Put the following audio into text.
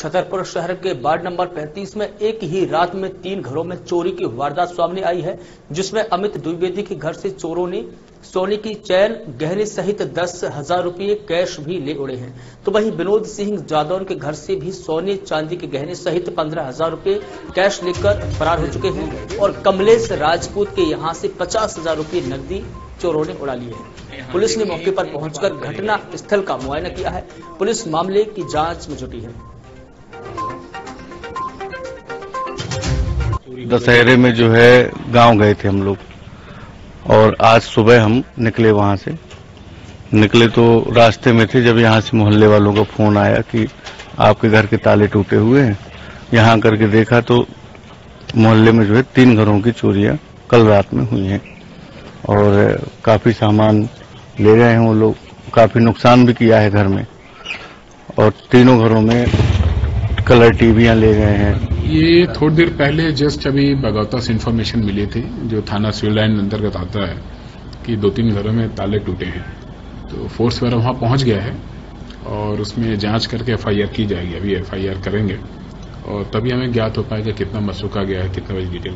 छतरपुर शहर के ward number 35 में एक ही रात में तीन घरों में चोरी की वारदात सामने आई है, जिसमें अमित द्विवेदी के घर से चोरों ने सोने की चैन, गहने सहित दस हज़ार रुपये कैश भी ले उड़े हैं। तो वहीं विनोद सिंह जादौन के घर से भी सोने, चांदी के गहने सहित पंद्रह हज़ार रुपये कैश लेकर फरार हो चुके हैं और कमलेश राजपूत के यहाँ से पचास हज़ार रुपये नकदी चोरों ने उड़ा लिए हैं। पुलिस ने मौके पर पहुंचकर घटना स्थल का मुआयना किया है। पुलिस मामले की जाँच में जुटी है। दशहरे में जो है गाँव गए थे हम लोग। और आज सुबह हम निकले वहाँ से। निकले तो रास्ते में थे जब यहाँ से मोहल्ले वालों का फ़ोन आया कि आपके घर के ताले टूटे हुए हैं। यहाँ करके देखा तो मोहल्ले में जो है तीन घरों की चोरियाँ कल रात में हुई हैं। और काफ़ी सामान ले गए हैं वो लोग। काफ़ी नुकसान भी किया है घर में। और तीनों घरों में कलर टीवियाँ ले गए हैं। ये थोड़ी देर पहले जस्ट अभी बगौता से इन्फॉर्मेशन मिली थी, जो थाना सिविल लाइन अंतर्गत आता है, कि दो तीन घरों में ताले टूटे हैं। तो फोर्स वगैरह वहाँ पहुँच गया है, और उसमें जाँच करके एफआईआर की जाएगी, अभी एफआईआर करेंगे। और तभी हमें ज्ञात हो पाएगा कितना मसूखा गया है, कितना बजे डिटेल